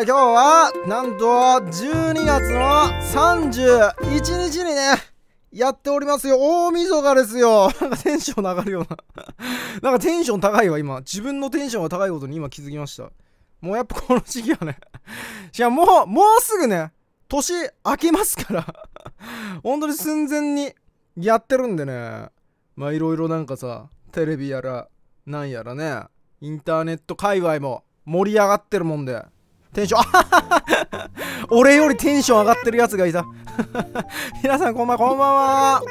ー、今日はなんと12月の31日にねやっておりますよ。大晦日ですよ。なんかテンション上がるような。なんかテンション高いわ今。自分のテンションが高いことに今気づきました。もうやっぱこの時期はね。しかももうもうすぐね年明けますから。本当に寸前にやってるんでね。まあいろいろなんかさテレビやらなんやらねインターネット界隈も盛り上がってるもんで。テンション。俺よりテンション上がってるやつがいた。皆さんこんばんこんばんは。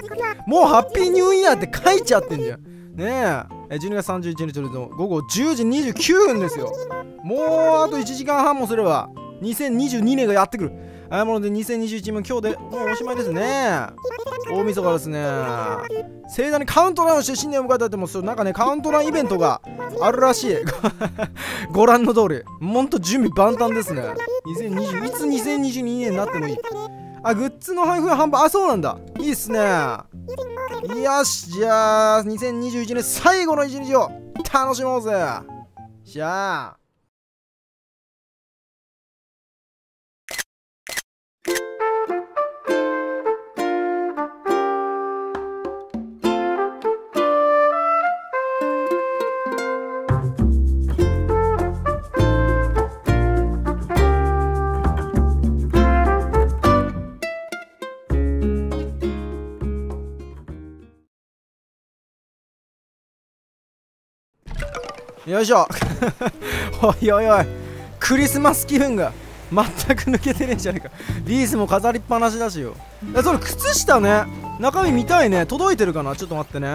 もうハッピーニューイヤーって書いちゃってんじゃん。ねえ。12月31日の午後10時29分ですよ。もうあと1時間半もすれば2022年がやってくる。あもので2021も今日でもうおしまいですね。大晦日ですね。盛大にカウントダウンして新年を迎えたってもそうなんかねカウントダウンイベントがあるらしい。ご覧の通りほんと準備万端ですね。2020いつ2022年になってもいい。あグッズの配布販売あそうなんだ。いいっすね。よしじゃあ2021年最後の一日を楽しもうぜ。じゃあ。よいしょ。おいおいおい。クリスマス気分が全く抜けてねえじゃねえか。リースも飾りっぱなしだしよ。えそれ靴下ね。中身見たいね。届いてるかな？ちょっと待ってね。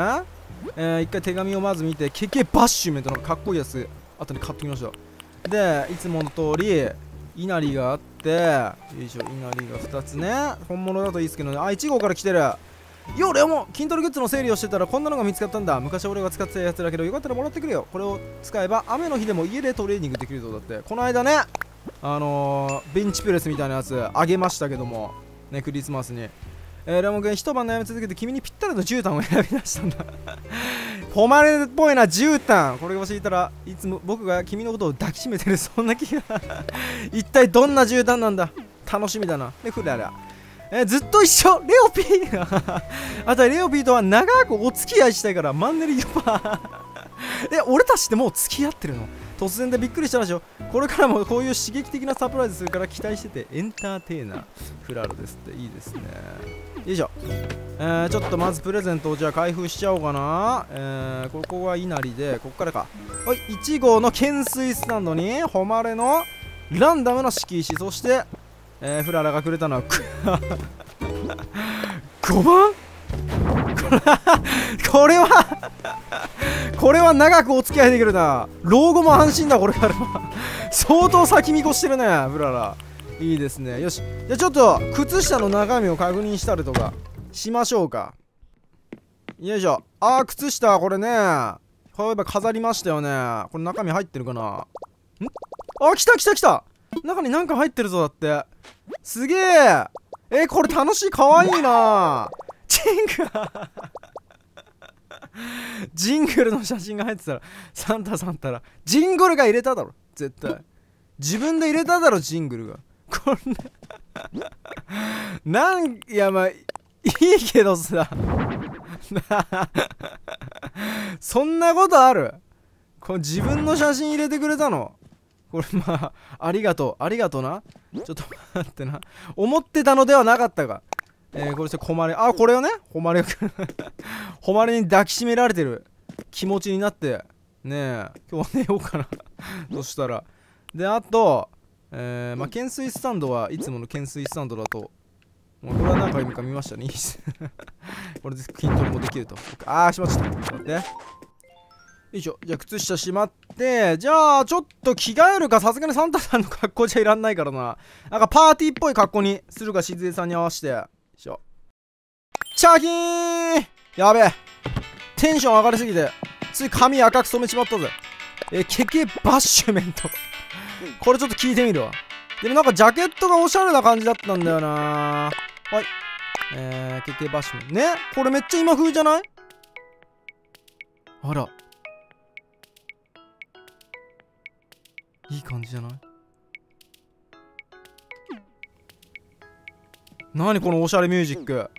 えー、一回手紙をまず見て。KK バッシュメントのかっこいいやつ。後に買ってきました。でいつもの通り稲荷があって。よいしょ稲荷が2つね。本物だといいですけどね。あ1号から来てる。よ俺も筋トレグッズの整理をしてたらこんなのが見つかったんだ。昔俺が使ってたやつだけどよかったらもらってくれよ。これを使えば雨の日でも家でトレーニングできるぞだって。この間ねあのー、ベンチプレスみたいなやつあげましたけども。ねクリスマスに。えー、レモン君一晩悩み続けて君にぴったりの絨毯を選び出したんだ。誉れっぽいな絨毯。これが教えたらいつも僕が君のことを抱きしめてるそんな気が。一体どんな絨毯なんだ。楽しみだな。でフララ。えずっと一緒。レオピー あとレオピーとは長くお付き合いしたいからマンネリヨパーえ俺たちってもう付き合ってるの？突然でびっくりしたでしょこれからもこういう刺激的なサプライズするから期待しててエンターテイナーフラルですって。いいですね。よいしょ。えー、ちょっとまずプレゼントをじゃあ開封しちゃおうかな。えー、ここは稲荷でこっからか。はい1号の懸垂スタンドに誉れのランダムな敷石。そしてえー、フララがくれたのは5番 これはこれは長くお付き合いできるな。老後も安心だこれから。は相当先見越してるねフララ。いいですね。よし。じゃあちょっと靴下の中身を確認したりとかしましょうか。よいしょ。あー靴下これね。こういえば飾りましたよね。これ中身入ってるかな？ん？あ来た来た来た！中になんか入ってるぞだって。すげえ。えこれ楽しい。かわいいな。ジングジングルの写真が入ってたらサンタさんったらジングルが入れただろ。絶対。自分で入れただろジングルが。こんな。なんいやまあいいけどさ。そんなことある？これ自分の写真入れてくれたの？これまあありがとう。ありがとうな。ちょっと待ってな。思ってたのではなかったが。えー、これして誉れあこれをね。誉れ 誉れに抱きしめられてる。気持ちになって。ねえ。今日は寝ようかな。そしたら。であとえー、まあ懸垂スタンドはいつもの懸垂スタンドだと。これは何回か見ましたね。いいっす。これで筋トレもできると。ああしまった。待って。よいしょ。じゃあ靴下しまってじゃあちょっと着替えるかさすがにサンタさんの格好じゃいらんないからな。なんかパーティーっぽい格好にするか静江さんに合わせて。よいしょ。チャキーン!やべえ。テンション上がりすぎてつい髪赤く染めちまったぜ。えケケバッシュメント。これちょっと聞いてみるわ。でもなんかジャケットがおしゃれな感じだったんだよな。はい。えー、ケケバッシュメント。ね？これめっちゃ今風じゃない？あら。いい感じじゃない？何このおしゃれミュージック？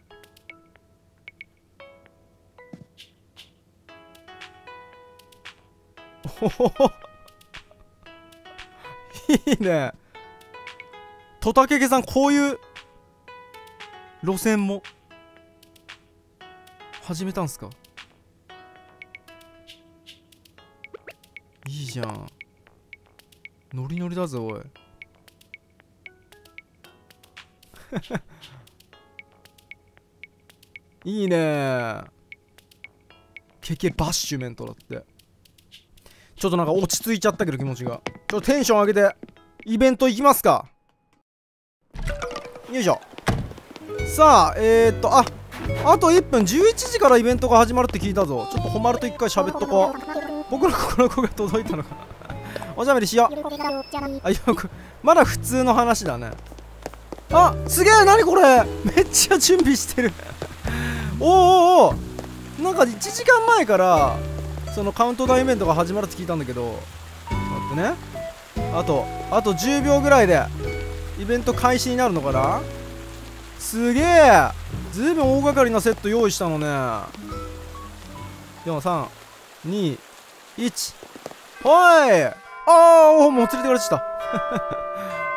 いいね。トタケケさんこういう路線も始めたんすか？いいじゃん。ノリノリだぜおい。いいね。ケケバッシュメントだって。ちょっとなんか落ち着いちゃったけど気持ちが。ちょっとテンション上げてイベント行きますか。よいしょ。さあえー、っとああと1分。11時からイベントが始まるって聞いたぞ。ちょっとほまると一回喋っとこう。僕の心の声が届いたのかなおしゃべりしよう。あよくまだ普通の話だね。あすげえ何これ。めっちゃ準備してる。おおおおなんか1時間前からそのカウントダウンイベントが始まるって聞いたんだけど。ちょっと待ってね。あとあと10秒ぐらいでイベント開始になるのかな。すげえ。ずいぶん大掛かりなセット用意したのね。4321おい。ああもう連れてかれちゃった。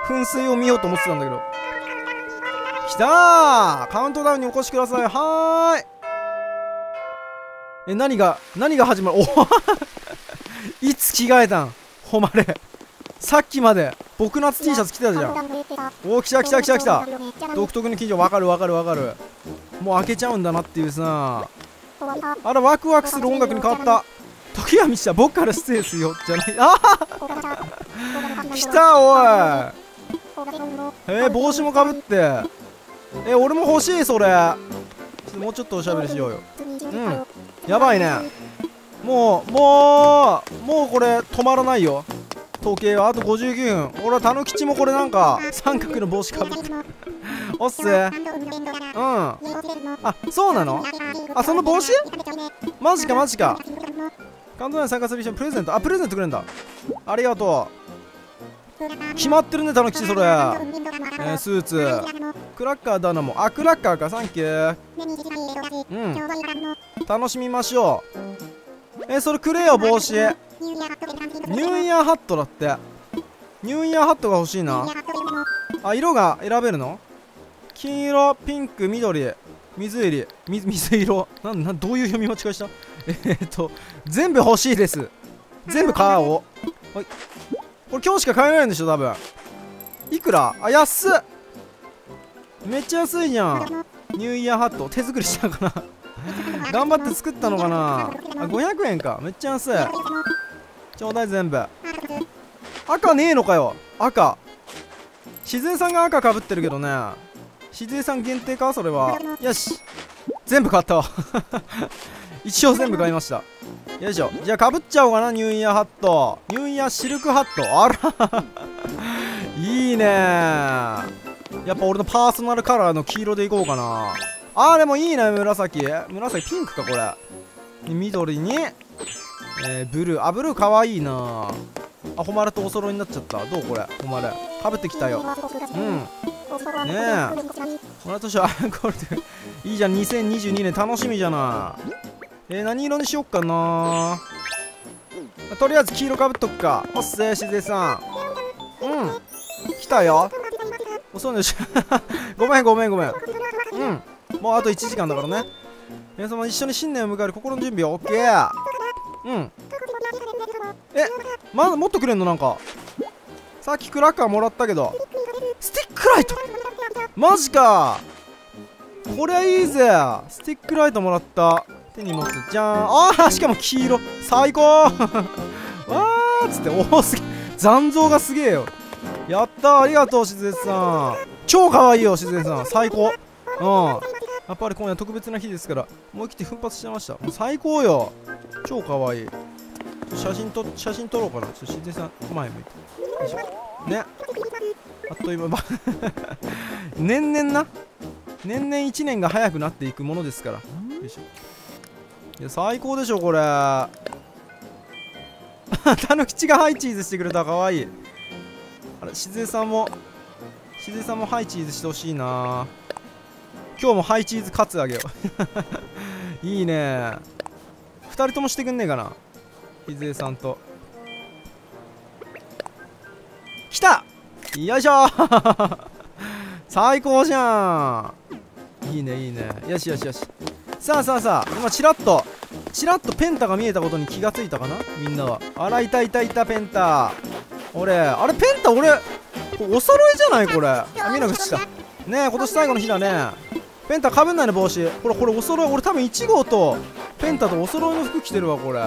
噴水を見ようと思ってたんだけど。来たーカウントダウンにお越しください。はーい。え何が何が始まる？お いつ着替えたん？誉れ。さっきまで僕夏 T シャツ着てたじゃん。お来た来た来た来た。独特の記事わかるわかるわかる。もう開けちゃうんだなっていうさ。あらワクワクする音楽に変わった。時が満ちた僕から失礼するよ。じゃないああ来たおい。えー、帽子もかぶって。えー、俺も欲しいそれ。もうちょっとおしゃべりしようよ。うん。やばいね。もうもうもうこれ止まらないよ。時計は。あと59分。俺はたぬきちもこれなんか三角の帽子かぶって。おっすうん。あそうなの？あその帽子？マジかマジか。関東内参加する人にプレゼント。あプレゼントくれんだ。ありがとう。決まってるねたぬきちそれ、えー、スーツ。クラッカーだなもあクラッカーか。サンキュー。うん。楽しみましょう。えー、それくれよ帽子ニューイヤーハットだって。ニューイヤーハットが欲しいな。あ色が選べるの？黄色ピンク緑水入り。水色。なんなんどういう読み間違いした？えー、っと全部欲しいです。全部買おう。はい。これ今日しか買えないんでしょ多分。いくら？あ安っ。めっちゃ安いじゃん。ニューイヤーハット。手作りしたかな？頑張って作ったのかな？あ500円か。めっちゃ安い。ちょうだい全部。赤ねえのかよ。赤。静江さんが赤かぶってるけどね。静江さん限定か？それは。よし。全部買ったわ一応全部買いました。よいしょ。じゃあかぶっちゃおうかなニューイヤーハット。ニューイヤーシルクハット。あら。いいね。やっぱ俺のパーソナルカラーの黄色でいこうかな。あーでもいいね紫。紫ピンクかこれ。緑にえー、ブルー。あブルーかわいいな。あほまれとお揃いになっちゃった。どうこれほまれ。かぶってきたよ。うん。ねえ。この年はこれでいいじゃん。2022年楽しみじゃない。えー、何色にしよっかな。とりあえず黄色かぶっとくか。おっせーしずえさん。うん。来たよ。遅いんでし。ょ ごめんごめんごめん。うん。もうあと1時間だからね。皆様一緒に新年を迎える心の準備は OK うん。えまだもっとくれんの？なんか。さっきクラッカーもらったけど。スティックライト。マジか。こりゃいいぜ。スティックライトもらった。手に持つじゃーん。あーしかも黄色。最高。わーっつって。おおすげえ。残像がすげえよ。やったありがとうしずえさん。超かわいいよしずえさん。最高。うん。やっぱり今夜特別な日ですから。思い切って奮発してました。もう最高よ。超かわいい。写真と写真撮ろうかな。ちょっとしずえさん前向いて。よいしょね。あっという間。年々な。年々1年が早くなっていくものですから。よいしょ。いや最高でしょこれ。たぬきちがハイチーズしてくれた。かわいい。あれしずえさんもしずえさんもハイチーズしてほしいな。今日もハイチーズカツあげよう。いいね。2人ともしてくんねえかな。ひずえさんと。来た！よいしょ。最高じゃん。いいねいいね。よしよしよし。さあさあさあ今チラッとチラッとペンタが見えたことに気がついたかな？みんなは。あらいたいたいたペンタ。俺あれペンタ俺お揃いじゃない？これ。あ見なくした。ねえ今年最後の日だね。ペンタかぶんないの帽子。ほらこれお揃い。俺多分1号とペンタとお揃いの服着てるわこれ。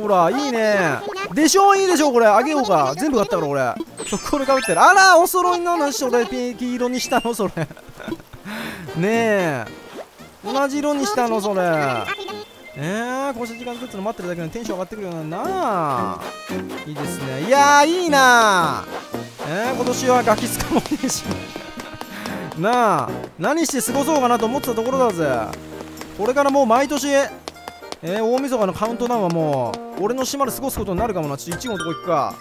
ほらいいね。でしょいいでしょこれ。あげようか。全部買ったから俺。そこれかぶってる。あらお揃いなのそれ黄色にしたのそれ。ねえ。同じ色にしたのそれ。えー、こうした時間作っての待ってるだけでテンション上がってくるような。なあいいですね。いやーいいな。えー、今年はガキ使もねえし。なあ。何して過ごそうかなと思ってたところだぜ。これからもう毎年えー、大晦日のカウントダウンはもう俺の島で過ごすことになるかもな。ちょっと1号のとこ行くか。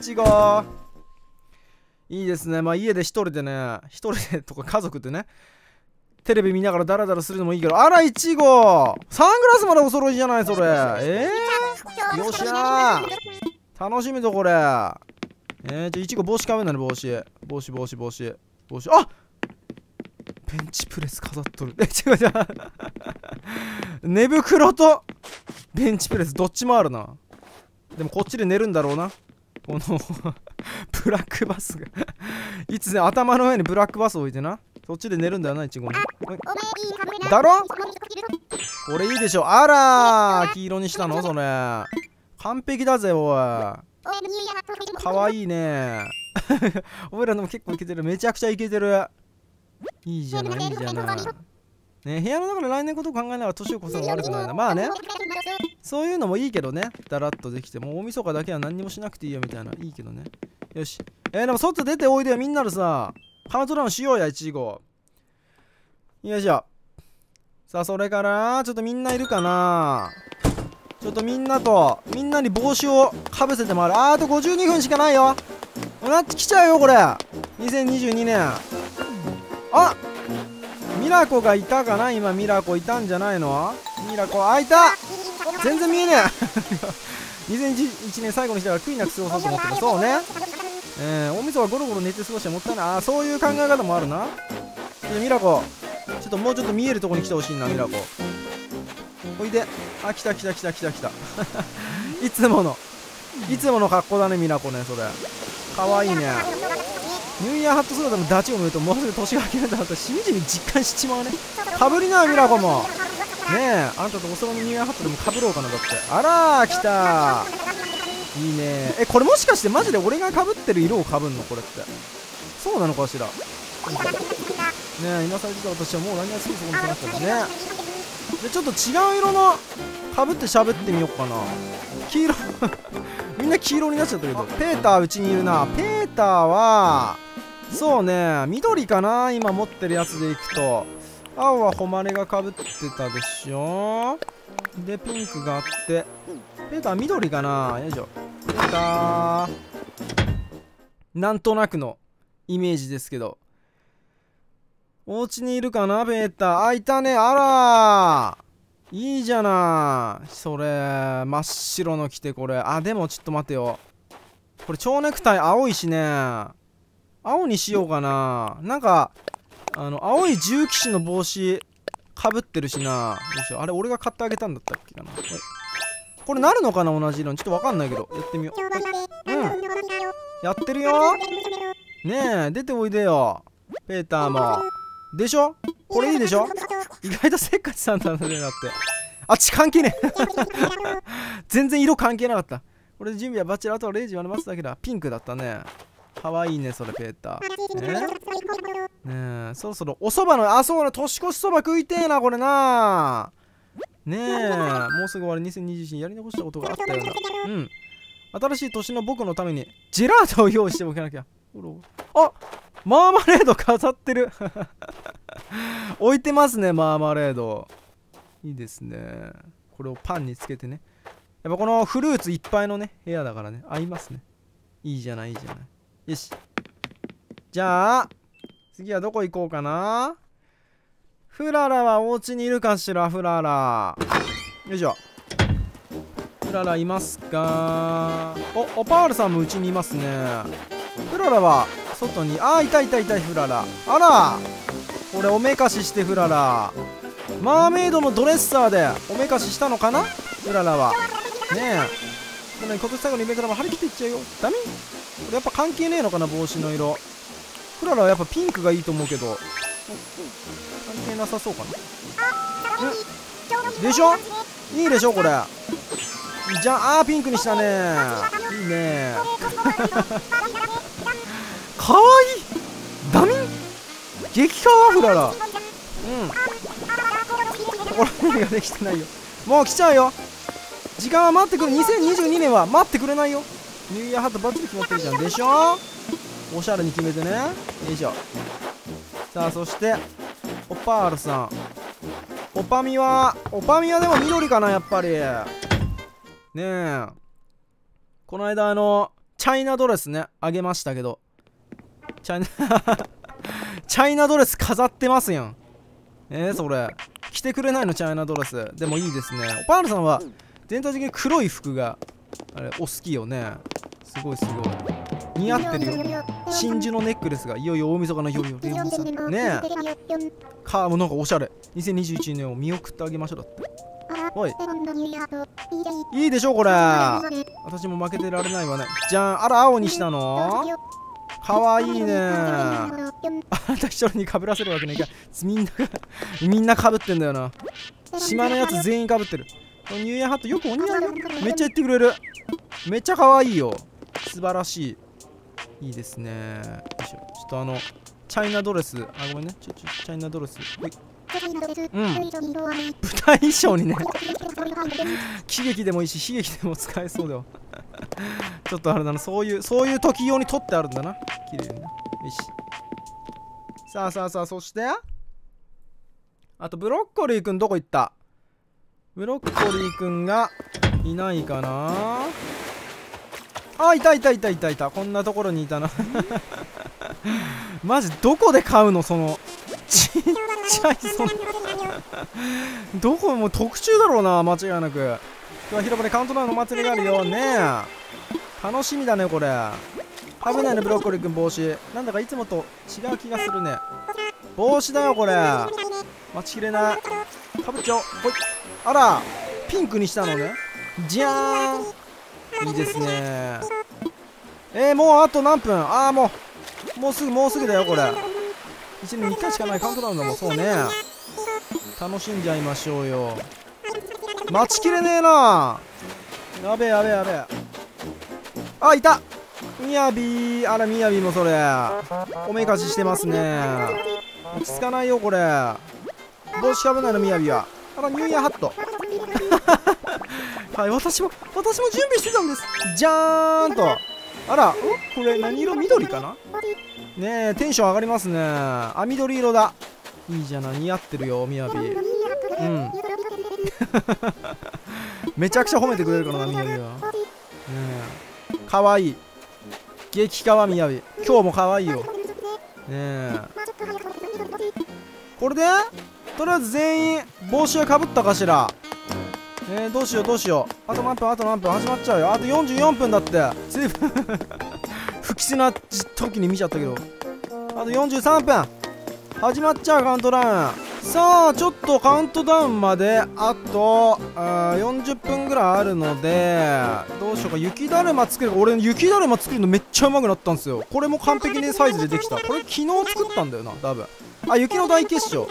1号。いいですね。まあ家で一人でね。一人でとか家族でね。テレビ見ながらダラダラするのもいいけどあらいちごサングラスまでお揃いじゃないそれ。えー、よっしゃー。楽しみぞこれ。えー、じゃあいちご帽子かぶんなね帽子。帽子帽子帽子。帽子。あベンチプレス飾っとる。え違う違う。寝袋とベンチプレスどっちもあるな。でもこっちで寝るんだろうな。この ブラックバスがいつね頭の上にブラックバス置いてなそっちで寝るんだよな、いちごね。だろ？これいいでしょ。あら黄色にしたの？それ。完璧だぜ、おい。かわいいね。俺らのも結構いけてる。めちゃくちゃいけてる。いいじゃない、いいじゃない。ね、部屋の中で来年ことを考えながら年を越すのは悪くないな。まあね。そういうのもいいけどね。だらっとできて。もう大晦日だけは何もしなくていいよみたいな。いいけどね。よし。えー、でも外出ておいでよ。みんなでさ。カウントダウンしようや、1号。よいしょ。さあ、それから、ちょっとみんないるかなちょっとみんなと、みんなに帽子をかぶせてもらう。ああと52分しかないよ。なってきちゃうよ、これ。2022年。あっミラコがいたかな？今、ミラコいたんじゃないの？ミラコ、あ、いた！全然見えねえ。2021年最後の日だから悔いなく過ごそうと思ってる。そうね。えー、大晦日ゴロゴロ寝て過ごしてもったいない。ああそういう考え方もあるな。ミラコ。ちょっともうちょっと見えるとこに来てほしいなミラコ。おいで。あ来た来た来た来た来た。いつもの。いつもの格好だねミラコねそれ。かわいいね。ニューイヤーハット姿のダチを見るともうすぐ年が明けるんだってしみじみ実感しちまうね。かぶりなミラコも。ねえあんたとおそろのニューイヤーハットでもかぶろうかなだって。あらー来たいいね。えこれもしかしてマジで俺がかぶってる色をかぶんの？これって。そうなのかしら？ねえ今更実は私はもう何がすぐそこに来ましたね。でちょっと違う色のかぶって喋ってみようかな。黄色。みんな黄色になっちゃったけど。ペーターうちにいるな。ペーターはそうね緑かな今持ってるやつでいくと。青は誉れがかぶってたでしょ。でピンクがあって。ペーター緑かな？よいしょ。ペーター。なんとなくのイメージですけど。お家にいるかなペータ。あいたね。あらいいじゃない。それ真っ白の着てこれ。あでもちょっと待てよ。これ蝶ネクタイ青いしね。青にしようかな。なんかあの青い重騎士の帽子かぶってるしな。よいしょあれ俺が買ってあげたんだったっけかな。これなるのかな同じ色に。ちょっとわかんないけど。やってみよう。うん。やってるよ。ねえ出ておいでよ。ペーターも。でしょ？これいいでしょ？意外とせっかちさんだなって。あっち関係ねえ。全然色関係なかった。これで準備はバッチリあとは0時割れますだけだ。ピンクだったね。かわいいねそれペーター。ねねえそろそろおそばのあそうな年越しそば食いてえなこれな。ねえもうすぐ終わり2021やり残したことがあったような。うん。新しい年の僕のためにジェラートを用意しておかなきゃ。あマーマレード飾ってる。置いてますねマーマレード。いいですね。これをパンにつけてね。やっぱこのフルーツいっぱいのね部屋だからね。合いますね。いいじゃないいいじゃないよし。じゃあ次はどこ行こうかな？フララはお家にいるかしら？フララ。よいしょ。フララいますか？おオパールさんもうちにいますね。フララは外に。あーいたいたいたいフララ。あら。これおめかししてフララ。マーメイドのドレッサーでおめかししたのかな？フララは。ねえ。この今年最後のイベントでも張り切っていっちゃうよ。ダメ？これやっぱ関係ねえのかな帽子の色。フララはやっぱピンクがいいと思うけど。関係なさそうかな。でしょ？いいでしょこれ。じゃあピンクにしたね。いいね。かわいい。ダミン激かわフララ。うん。これができてないよ。もう来ちゃうよ。時間は待ってくる2022年は待ってくれないよ。ニューイヤーハットバッチリ決まってるじゃん。でしょ？おしゃれに決めてね。よいしょ。さあそしてオパールさん。オパミはオパミはでも緑かなやっぱり。ねえ。この間あのチャイナドレスねあげましたけど。チャイナ チャイナドレス飾ってますやん。えー、それ。着てくれないのチャイナドレス。でもいいですね。オパールさんは全体的に黒い服があれお好きよね。すごいすごい。似合ってるよ。真珠のネックレスがいよいよ大晦日の夜よレモンさんねえ。カーもなんかおしゃれ。2021年を見送ってあげましょうだって。おい。いいでしょこれ。私も負けてられないわね。じゃん。あら青にしたの？かわいいね。あなた一人にかぶらせるわけねえかみんながみんなかぶってんだよな。島のやつ全員かぶってる。ニューイヤーハットよくお似合いよめっちゃ言ってくれる。めっちゃ可愛いよ。素晴らしい。いいですね。よいしょ。ちょっとあのチャイナドレス。あごめんね。ちょちょチャイナドレス。ほい。うん。舞台衣装にね。喜劇でもいいし悲劇でも使えそうだよ ちょっとあれだな。そういうそういう時用に取ってあるんだな。綺麗にね。よしさあさあさあそしてあとブロッコリーくんどこ行った？ブロッコリーくんがいないかな？あいたいたいたいたいた。こんなところにいたな。マジどこで買うの？そのちっちゃいその。どこも特注だろうな間違いなく。今日は広場でカウントダウンの祭りがあるよ。ねえ。楽しみだねこれ。危ないねブロッコリーくん帽子なんだかいつもと違う気がするね。帽子だよこれ。待ちきれない。かぶっちゃおうほい。あらピンクにしたのね。じゃーん。いいですね。えー、もうあと何分？ああもうもうすぐもうすぐだよこれ。1年に1回しかないカウントダウンだもん。そうね。楽しんじゃいましょうよ。待ちきれねえな。やべえやべえやべえ。あいた。みやび。あらみやびもそれ。おめかししてますね。落ち着かないよこれ。帽子かぶないのみやびは。あらニューイヤーハット。はい私も私も準備してたんです。じゃーんと。あらこれ何色？緑かな？ねえテンション上がりますね。あ緑色だ。いいじゃない。似合ってるよみやび。うん。めちゃくちゃ褒めてくれるからなみやびは。ねえ。かわいい。激かわみやび。今日もかわいいよ。ねえ。これで？とりあえず全員帽子はかぶったかしら。えー、どうしようどうしよう。あと何分あと何分始まっちゃうよ。あと44分だって。随分不吉な時に見ちゃったけど。あと43分。始まっちゃうカウントダウン。さあちょっとカウントダウンまであとあ40分ぐらいあるのでどうしようか。雪だるま作る。俺雪だるま作るのめっちゃうまくなったんですよ。これも完璧にサイズでできた。これ昨日作ったんだよな多分。あ雪の大結晶。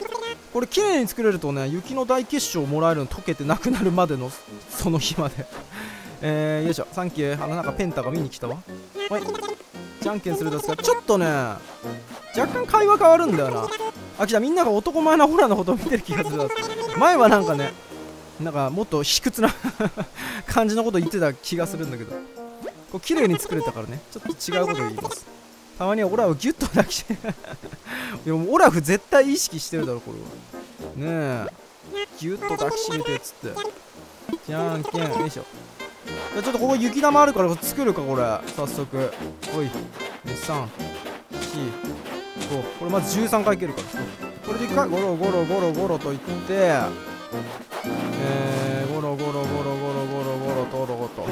これ綺麗に作れるとね雪の大結晶をもらえるの溶けてなくなるまでの その日まで。えー、よいしょ。サンキュー。あのなんかペンタが見に来たわ。はい。じゃんけんするですがちょっとね若干会話変わるんだよな。あきちゃんみんなが男前なホラーのことを見てる気がする。前はなんかねなんかもっと卑屈な 感じのこと言ってた気がするんだけど。こう綺麗に作れたからね。ちょっと違うこと言います。たまにはオラフギュッと抱きし いやオラフ絶対意識してるだろこれは。ねえ。ギュッと抱きしめてっつって。じゃんけん。よいしょ。ちょっとここ雪玉あるから作るかこれ。早速。おい345これまず13回いけるから。これで一回ゴロゴロゴロゴロといって。えー、ゴロゴロゴロゴロゴロとよ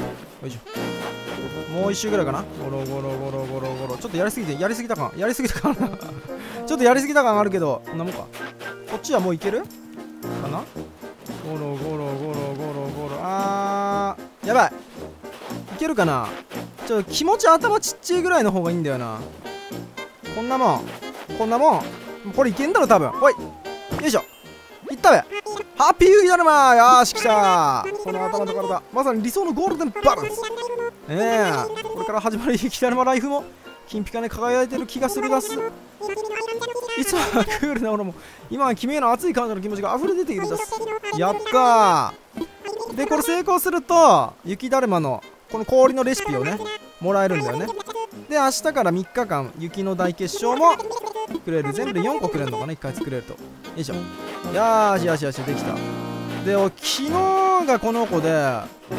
いしょ。もう一周ぐらいかな。ゴロゴロゴロゴロゴロ。ちょっとやりすぎてやりすぎたかやりすぎたかな ちょっとやりすぎた感あるけど。こんなもんか。こっちはもういける？かな？ゴロゴロゴロゴロゴロ。あー。やばい。いけるかな？ちょっと気持ち頭ちっちゃいぐらいの方がいいんだよな。こんなもん。こんなもん。これいけんだろ多分。おい。よいしょ。いったべ。ハッピーユーだるまよーし来たその頭と体まさに理想のゴールデンバランス。ええ。これから始まる雪だるまライフも金ピカに輝いてる気がするだす。いつもはクールな俺も今は君への熱い感謝の気持ちが溢れ出ているんだす。やったー。でこれ成功すると雪だるまのこの氷のレシピをねもらえるんだよね。で明日から3日間雪の大結晶もくれる全部で4個くれるのかな？1回作れると。よいしょ。よーしよしよしできた。で昨日がこの子で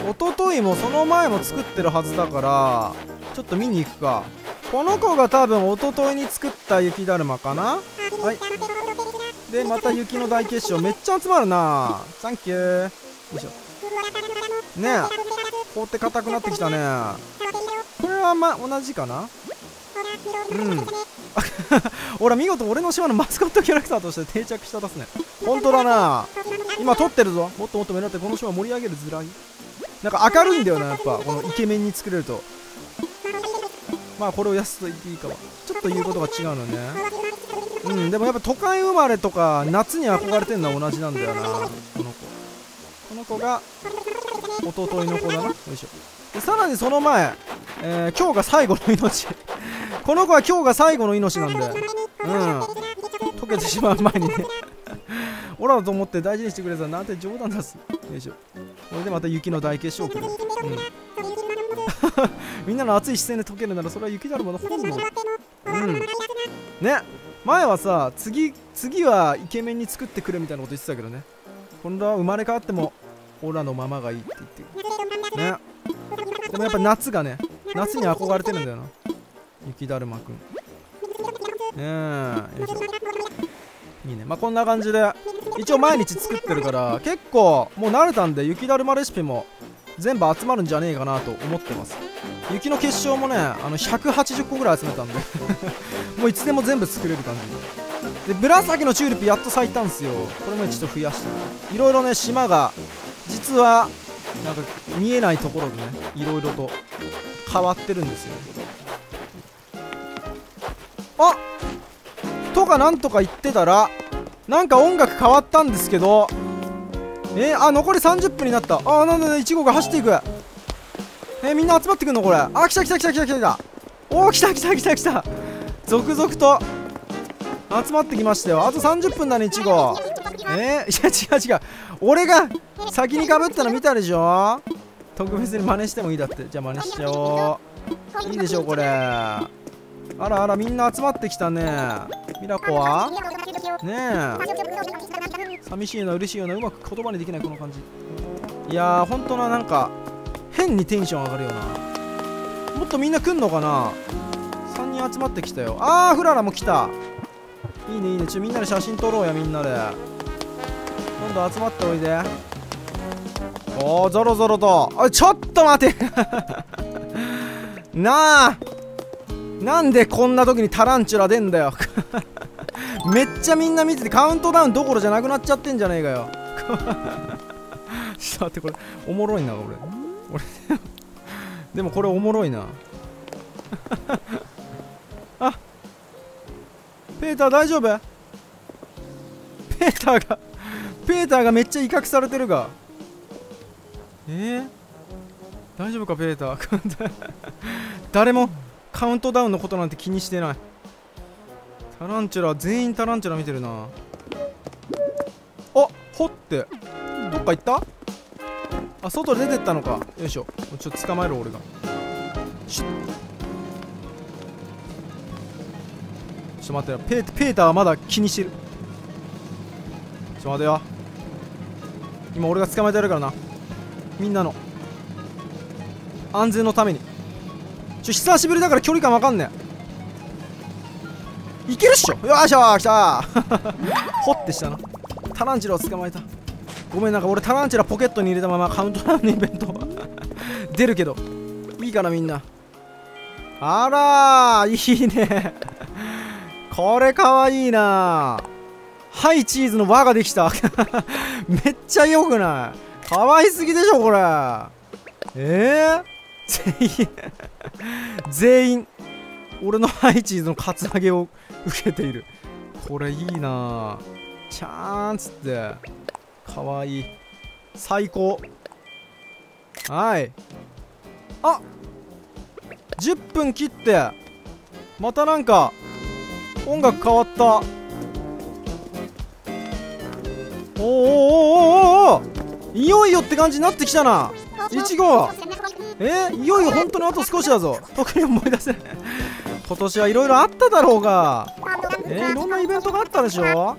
一昨日もその前も作ってるはずだからちょっと見に行くか。この子が多分一昨日に作った雪だるまかな？はい。でまた雪の大結晶めっちゃ集まるな。サンキュー。よいしょ。ねえ。凍って硬くなってきたね。これはま同じかな？うん。ほら見事俺の島のマスコットキャラクターとして定着したですね。本当だな。今撮ってるぞ。もっともっと目立ってこの島盛り上げるずらいなんか明るいんだよなやっぱ。このイケメンに作れると。まあこれを安と言っていいかは。ちょっと言うことが違うのね。うん。でもやっぱ都会生まれとか夏に憧れてるのは同じなんだよな。このの子が弟の子だなよいしょ。でさらにその前、えー、今日が最後の命。この子は今日が最後の命なんでうん。溶けてしまう前に。ねオラだと思って大事にしてくれたなんて冗談だす。よいしょ。これでまた雪の大結晶くるうん。みんなの熱い視線で溶けるならそれは雪だるまの本能うん。ね。前はさ次次はイケメンに作ってくれみたいなこと言ってたけどね。今度は生まれ変わってもオラのままがいいって言ってね。でもやっぱ夏がね夏に憧れてるんだよな。雪だるまくん。ねえよいしょいいね。まあこんな感じで一応毎日作ってるから結構もう慣れたんで雪だるまレシピも全部集まるんじゃねえかなと思ってます。雪の結晶もねあの180個ぐらい集めたんで もういつでも全部作れる感じで。紫のチューリップやっと咲いたんすよ。これもちょっと増やして。いろいろね島が実はなんか見えないところでねいろいろと変わってるんですよ。あとかなんとか言ってたらなんか音楽変わったんですけどえー、あ残り30分になった。あなんだ1号が走っていく。えー、みんな集まってくんのこれ。あ来た来た来た来た来た来た。おお来た来た来た来た続々と集まってきましたよ。あと30分だね1号えー、いや違う違う。俺が先にかぶったの見たでしょ？特別に真似してもいいだって。じゃあ真似しちゃおう。いいでしょこれ。あらあらみんな集まってきたね。ミラコは？ねえ。寂しいな嬉しいようなうまく言葉にできないこの感じ。いやー本当ななんか変にテンション上がるよな。もっとみんな来んのかな？3人集まってきたよ。あーフララも来た。いいねいいね。ちょみんなで写真撮ろうやみんなで。今度集まっておいで。おおぞろぞろと。おいちょっと待て。なあ。なんでこんな時にタランチュラ出んだよ。めっちゃみんな見ててカウントダウンどころじゃなくなっちゃってんじゃねえかよ。ちょっと待ってこれおもろいな俺俺でもこれおもろいな。あペーター大丈夫？ペーターがペーターがめっちゃ威嚇されてるが。え？ー、大丈夫かペーター？誰もカウントダウンのことなんて気にしてない。タランチュラ全員タランチュラ見てるな。あほって。どっか行った？あ外出てったのか。よいしょ。ちょっと捕まえろ俺が。ちょっと待ってよ。ペーペーターはまだ気にしてる。ちょっと待てよ。今俺が捕まえてやるからな。みんなの。安全のために。ちょ久しぶりだから距離感わかんねいけるっしょ。よいしょ来た。ほってしたな。タランチュラを捕まえた。ごめんなんか俺タランチュラポケットに入れたままカウントダウンのイベント。出るけど。いいかなみんな。あらいいね。これかわいいな。はいチーズの輪ができた。めっちゃ良くない？かわいすぎでしょこれ。えー、全員全員俺のハイチーズのカツアゲを受けている。これいいな。ちゃーんつって。かわいい。最高。はい。あ！10分切って。またなんか音楽変わった。おーおーおーおおいよいよって感じになってきたないちごえー、いよいよ本当にあと少しだぞ特に思い出せない今年はいろいろあっただろうがえー、いろんなイベントがあったでしょ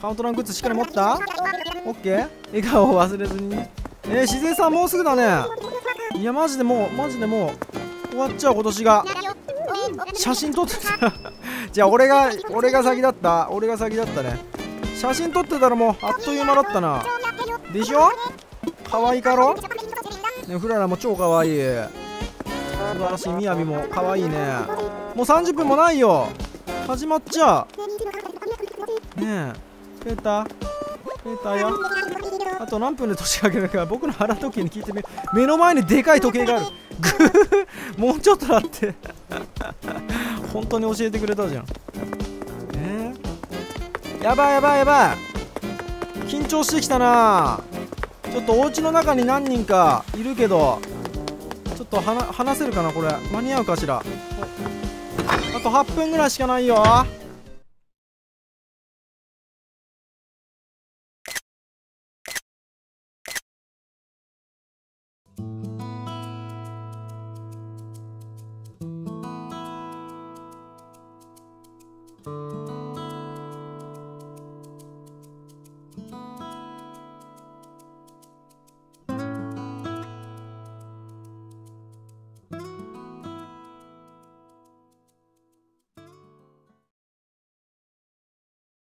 カウントダウングッズしっかり持ったオッケー笑顔を忘れずにえー、自然さんもうすぐだねいやマジでもうマジでもう終わっちゃう今年が写真撮ってたじゃあ俺が俺が先だった俺が先だったね写真撮ってたらもうあっという間だったな。でしょ？可愛いいかろ？ねフララも超可愛い。い素晴らしいみやびも可愛いいね。もう30分もないよ。始まっちゃう。ねえ。ペーター？ペーターよ。あと何分で年明けるか僕の腹時計に聞いてみ目の前にでかい時計がある。ぐーもうちょっとだって。本当に教えてくれたじゃん、やばいやばいやばい。緊張してきたな。ちょっとお家の中に何人かいるけどちょっと話せるかなこれ。間に合うかしら。あと8分ぐらいしかないよ。